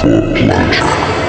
for pleasure.